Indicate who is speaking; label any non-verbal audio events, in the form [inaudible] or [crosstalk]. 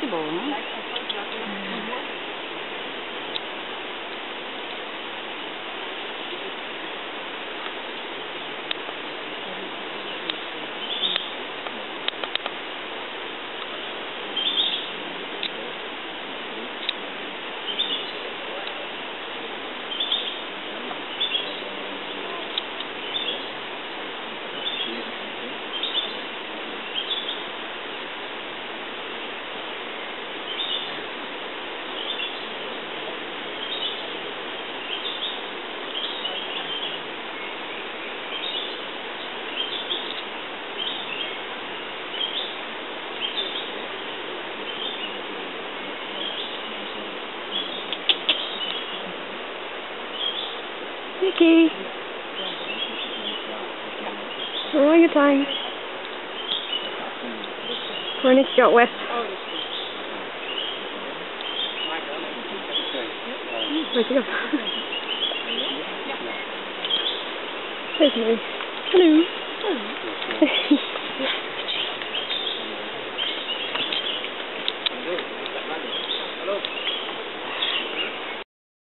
Speaker 1: possible. Vicky. Oh, your time. Cornish shot west. Where'd you go? There's me. Hello. Hello. [laughs] [laughs]